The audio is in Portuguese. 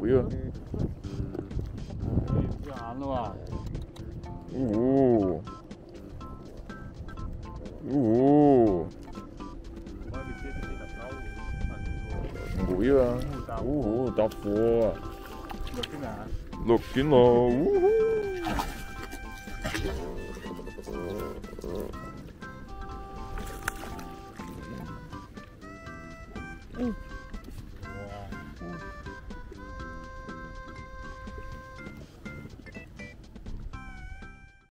Boia. Piano, Uh. Uh. Boia. Uh, tá fora. Look no. Uhul.